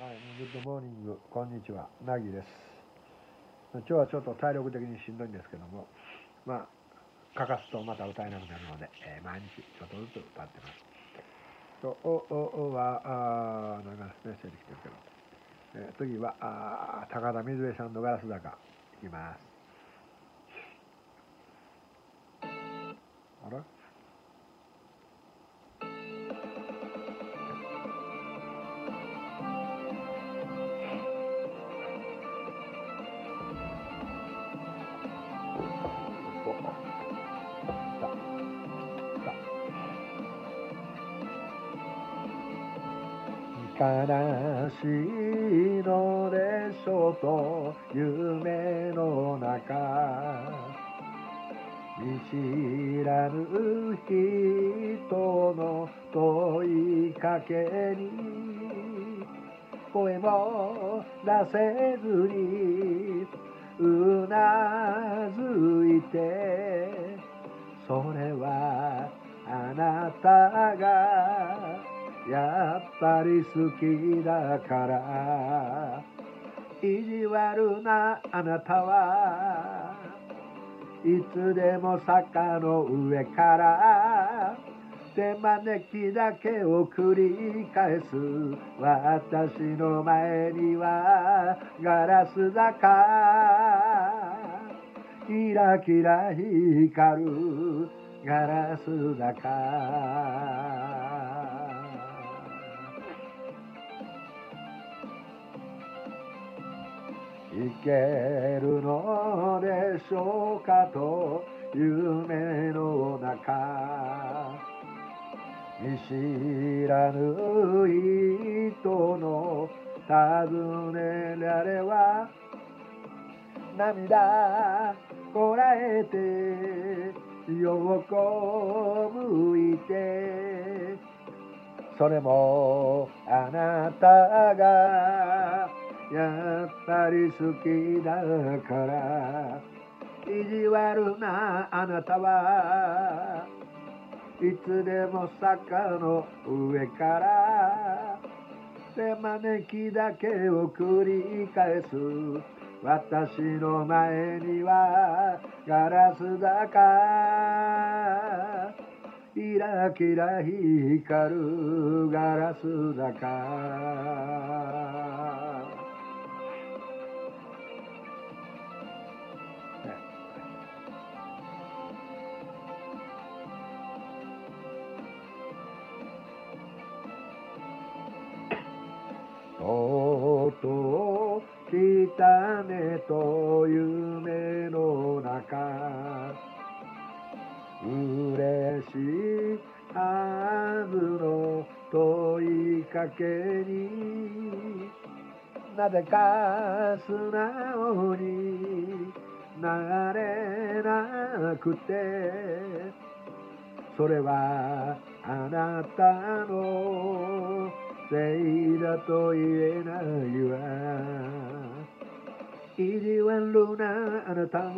はい、 good morning、こんにちは、なぎです。今日はちょっと体力的にしんどいんですけども、まあ、欠かすとまた歌えなくなるので、えー毎日ちょっとずつ歌ってます。と、お、お、おは、あーなんかメッセージ来てるけど、えー次は、あ高田みずえさんの硝子坂、いきます。悲しいのでしょうと夢の中。見知らぬ人の問いかけに声も出せずにうなずいてそれはあなたがやっぱり好きだから意地悪なあなたはいつでも坂の上から手招きだけを繰り返す私の前にはガラス坂キラキラ光るガラス坂けるのでしょうかと夢の中。見知らぬ人の尋ねられは涙こらえて横向いて。それもあなたがやっぱり好きだから意地悪なあなたはいつでも坂の上から手招きだけを繰り返す。私の前にはガラスだかキラキラ光るガラスだかとうと来たねと夢の中。嬉しいはずの問いかけに。なぜか素直になれなくて。それはあなたのせいだと言えないわ。意地悪なあなたが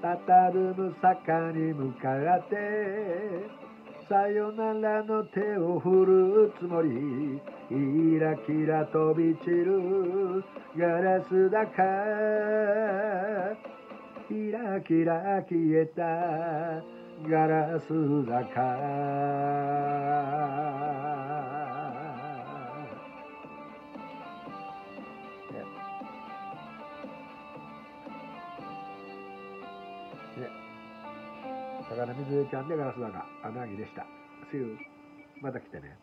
たたるむ坂に向かってさよならの手を振るつもりキラキラ飛び散るガラスだかキラキラ消えたガラスだかね高田水江ちゃんでガラスだか穴木でした。See you. また来てね。